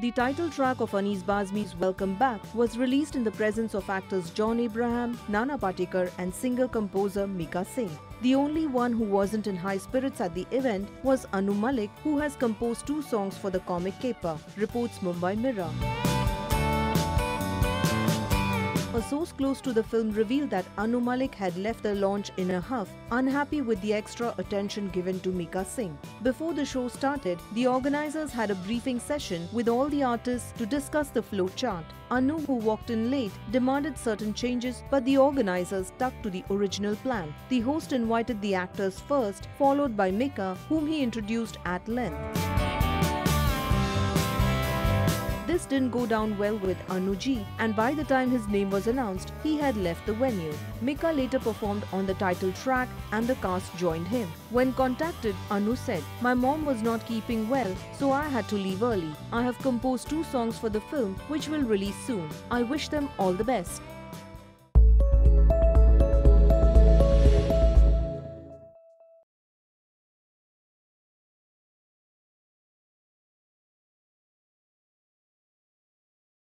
The title track of Anees Bazmee's Welcome Back was released in the presence of actors John Abraham, Nana Patekar and singer-composer Mika Singh. The only one who wasn't in high spirits at the event was Anu Malik, who has composed two songs for the comic caper, reports Mumbai Mirror. A source close to the film revealed that Anu Malik had left the launch in a huff, unhappy with the extra attention given to Mika Singh. Before the show started, the organizers had a briefing session with all the artists to discuss the flow chart. Anu, who walked in late, demanded certain changes, but the organizers stuck to the original plan. The host invited the actors first, followed by Mika, whom he introduced at length. Didn't go down well with Anuji and by the time his name was announced, he had left the venue. Mika later performed on the title track and the cast joined him. When contacted, Anu said, My mom was not keeping well, so I had to leave early. I have composed two songs for the film which will release soon. I wish them all the best.